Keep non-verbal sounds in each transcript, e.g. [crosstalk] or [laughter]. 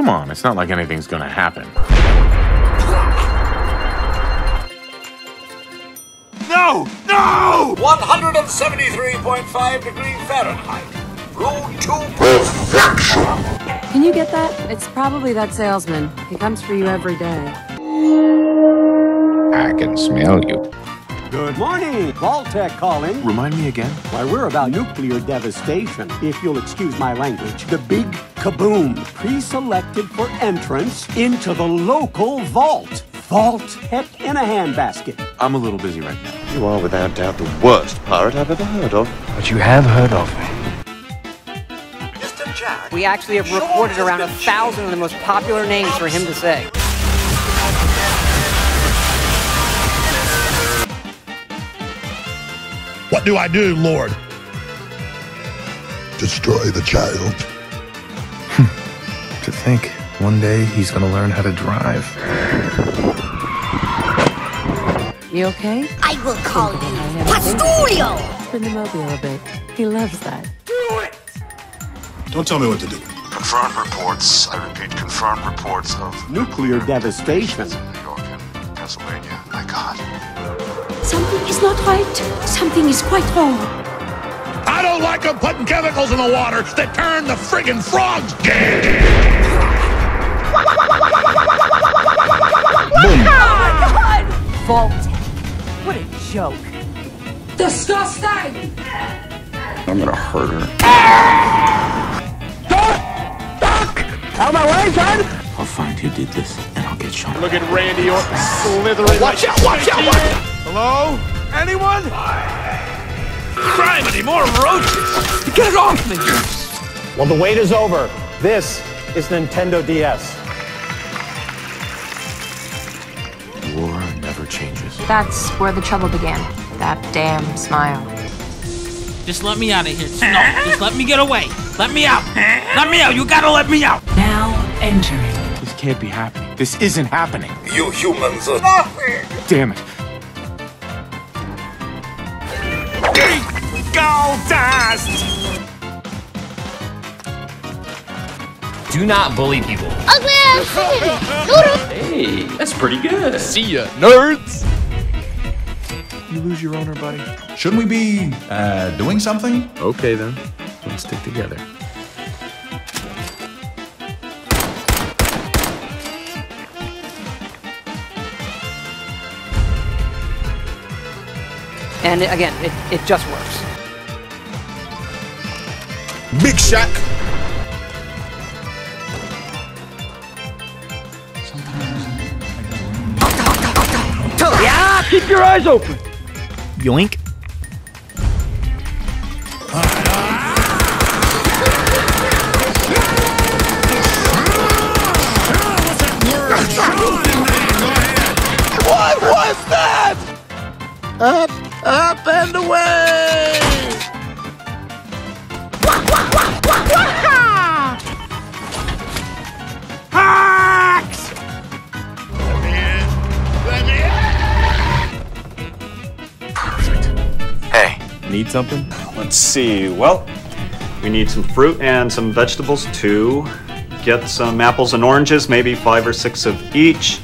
Come on, it's not like anything's gonna happen. No! No! 173.5 degree Fahrenheit. Road to perfection. Can you get that? It's probably that salesman. He comes for you every day. I can smell you. Good morning. Vault-Tec calling. Remind me again? Why, we're about nuclear devastation, if you'll excuse my language. The big kaboom, pre-selected for entrance into the local vault. Vault-Tec in a handbasket. I'm a little busy right now. You are without doubt the worst pirate I've ever heard of. But you have heard of me. Mr. Jack. We actually have recorded around a thousand of the most popular names for him to say. What do I do, Lord? Destroy the child. To think, one day he's gonna learn how to drive. You okay? I will call you Pastulio! Spin the mobile a bit. He loves that. Do it! Don't tell me what to do. Confirmed reports, I repeat, confirmed reports of Nuclear devastation. New York and Pennsylvania. My God. Something is not right. Something is quite wrong. I don't like them putting chemicals in the water that turn the friggin' frogs gay. Vault. What a joke. Disgusting! I'm gonna hurt her. Duck! Duck! Out of my way, son! I'll find who did this, and I'll get shot. Look at Randy Orton slithering. Watch out, watch out, watch out! Hello? Anyone? Criminy, more roaches! Get it off me! Well, the wait is over. This is Nintendo DS. Changes. That's where the trouble began. That damn smile. Just let me out of here. Just, no, just let me get away. Let me out. Let me out. You gotta let me out. Now entering. This can't be happening. This isn't happening. You humans are nothing! Damn it. Gold dust! Do not bully people. Ugly ass Hey, that's pretty good. See ya, nerds! You lose your owner, buddy? Shouldn't we be, uh, doing something? Okay then. Let's stick together. And again, it, it just works. Big Shaq. Keep your eyes open. Yoink. What was that? Up, up and away! Need something? Let's see. Well, we need some fruit and some vegetables too. Get some apples and oranges, maybe five or six of each.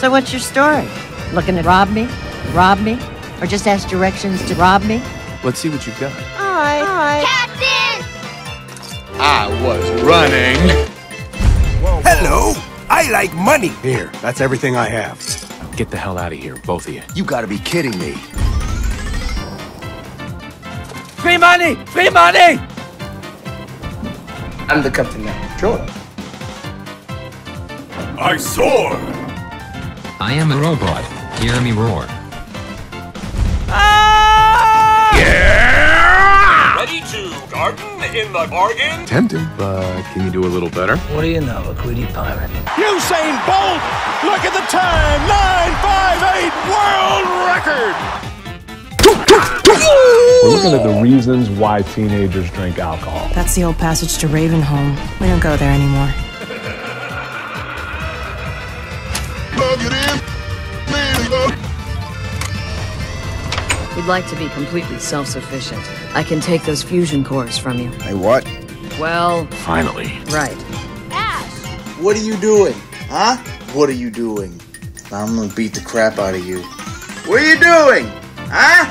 So what's your story? Looking to rob me? Rob me? Or just ask directions to rob me? Let's see what you've got. Hi. Hi. Captain! I was running. Hello! I like money! Here, that's everything I have. Get the hell out of here, both of you. You gotta be kidding me. Free money. Free money. I'm the captain now. Sure. I soar! I am a robot. Hear me roar. Garden in the bargain? Tempting, but can you do a little better? What do you know, a greedy pirate? Usain Bolt! Look at the time! 958 world record! We're looking at the reasons why teenagers drink alcohol. That's the old passage to Ravenholm. We don't go there anymore. We'd like to be completely self-sufficient. I can take those fusion cores from you. Hey, what? Well, Finally. right. Ash! What are you doing? Huh? What are you doing? I'm gonna beat the crap out of you. What are you doing? Huh?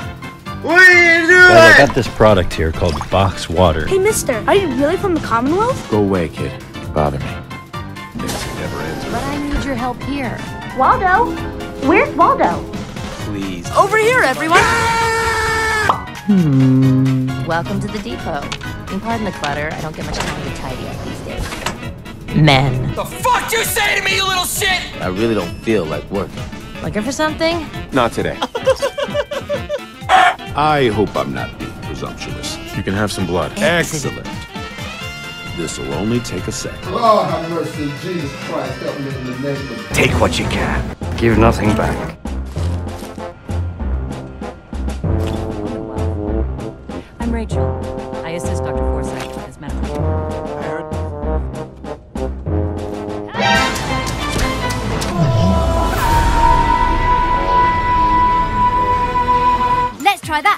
What are you doing? Well, I got this product here called Box Water. Hey, mister, are you really from the Commonwealth? Go away, kid. Bother me. Nancy never answers. But I need your help here. Waldo? Where's Waldo? Please. Over here, everyone! Hmm. Welcome to the depot. And pardon the clutter, I don't get much time to tidy up these days. Men. The fuck you say to me, you little shit? I really don't feel like working. Looking for something? Not today. [laughs] I hope I'm not being presumptuous. You can have some blood. Excellent. This'll only take a second. Lord have mercy, Jesus Christ, help me in the name of Take what you can. Give nothing back.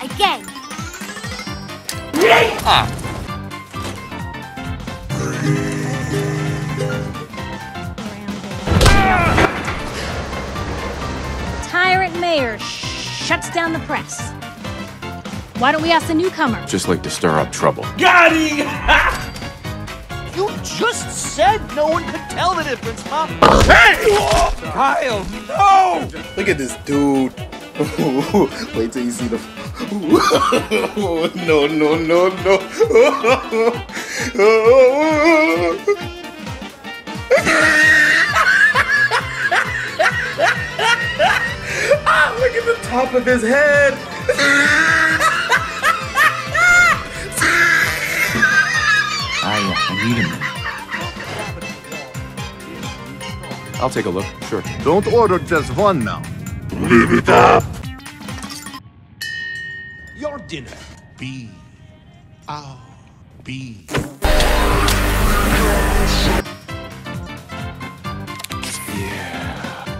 Let's try that again. Tyrant mayor shuts down the press. Why don't we ask the newcomer? Just like to stir up trouble. Got him! [laughs] You just said no one could tell the difference, huh? Hey! Kyle, no! Look at this dude. [laughs] Wait till you see the. [laughs] no, no, no, no. [laughs] ah, look at the top of his head. [laughs] I, I need him. I'll take a look. Sure. Don't order just one now. Leave it up. Your dinner. B. Ow. B.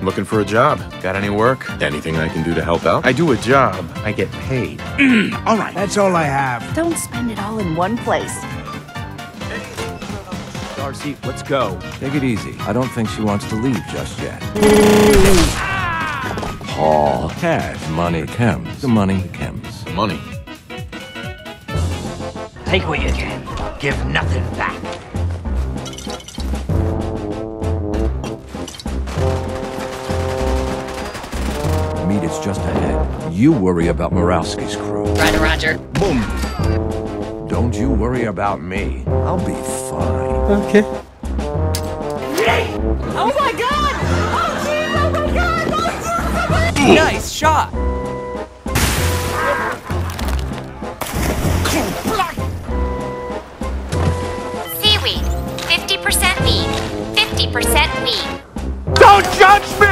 Looking for a job. Got any work? Anything I can do to help out? I do a job. I get paid. [clears throat] all right, that's all I have. Don't spend it all in one place. Darcy, let's go. Take it easy. I don't think she wants to leave just yet. Ah! Paul. Cash. Money. Chems. The money. Chems. Money. Take what you can. Give nothing back. Meet it's just ahead. You worry about Marowski's crew. Roger, Roger. Boom. Don't you worry about me. I'll be fine. Okay. Oh my god! Oh jeez, oh my god! Oh, jeez, nice shot! 50% weed. 50% weed. Don't judge me!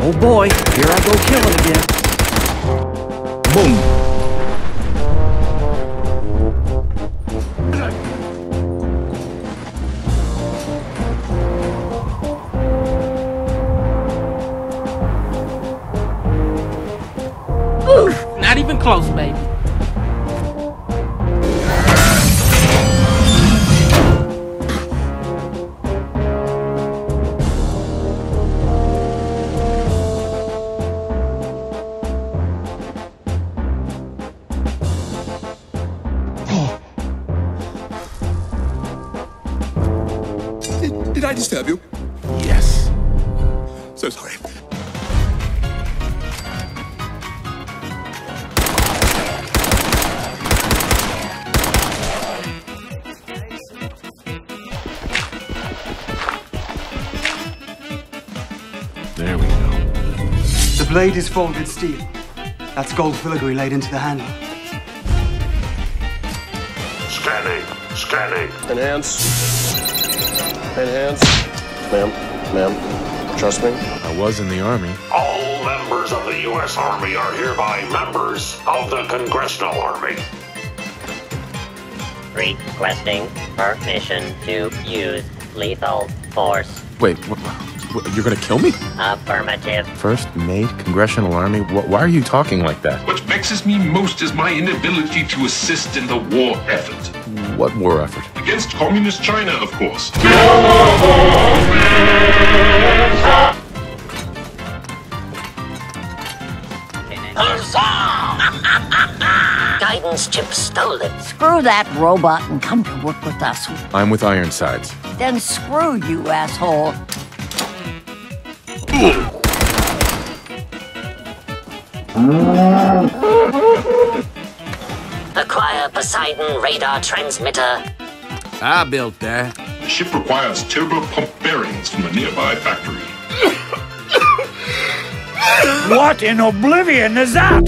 Oh boy, here I go killing again. Boom. Oof, not even close, baby. Blade is folded steel. That's gold filigree laid into the handle. Scanning. Scanning. Enhance. Enhance. Ma'am. Ma'am. Trust me. I was in the army. All members of the U.S. Army are hereby members of the Congressional Army. Requesting permission to use lethal force. Wait, what, What, you're gonna kill me? Affirmative. First mate, Congressional Army. Wh- why are you talking like that? What vexes me most is my inability to assist in the war effort. What war effort? Against Communist China, of course. [laughs] Guidance chip stolen. Screw that robot and come to work with us. I'm with Ironsides. Then screw you, asshole. Acquire Poseidon radar transmitter. I built that. The ship requires turbo pump bearings from a nearby factory. What in oblivion is that?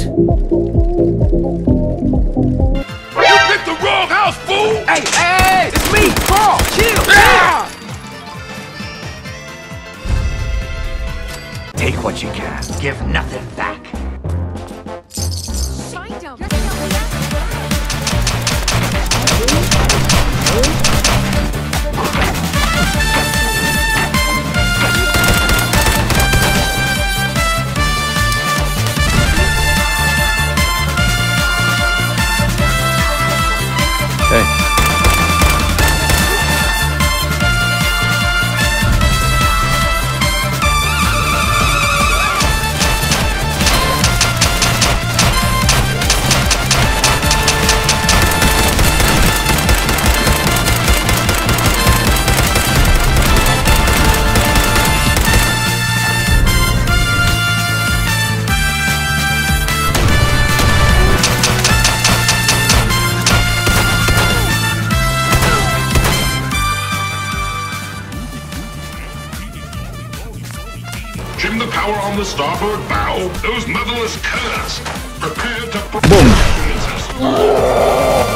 Power on the starboard bow. Those motherless curs. Prepare to... Why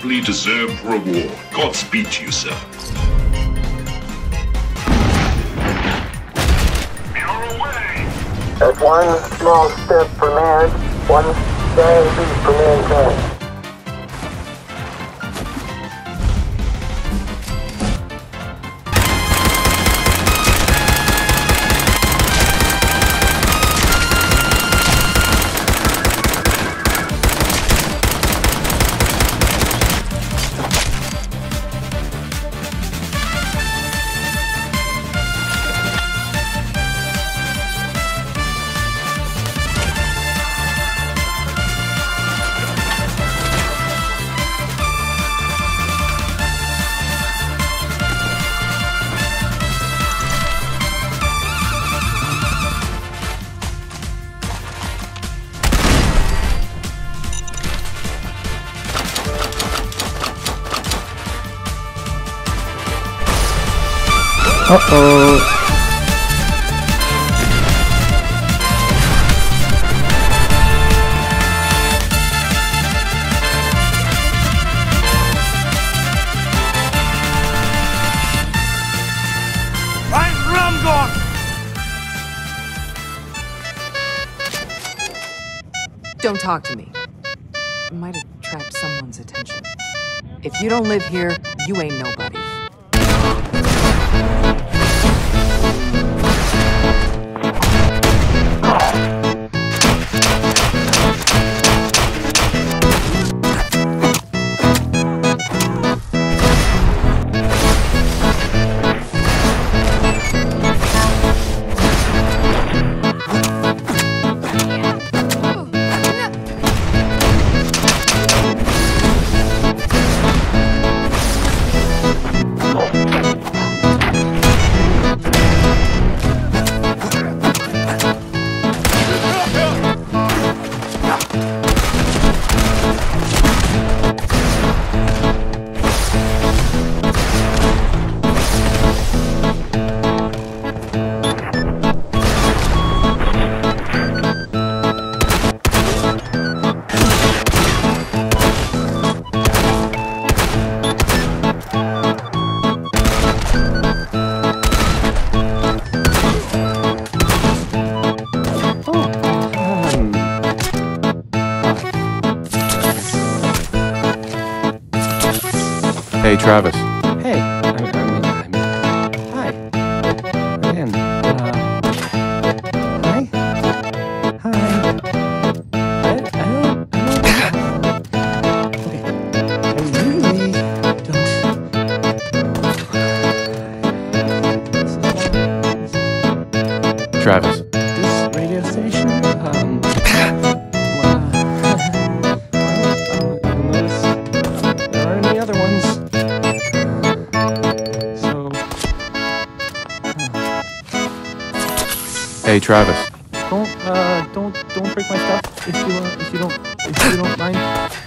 amply deserved reward. Godspeed to you, sir. That's one small step for man, one giant leap for mankind. Uh-oh. Don't talk to me. It might attract someone's attention. If you don't live here, you ain't nobody. Travis. Hey, Travis. Don't uh don't don't break my stuff if you uh, if you don't if you don't mind.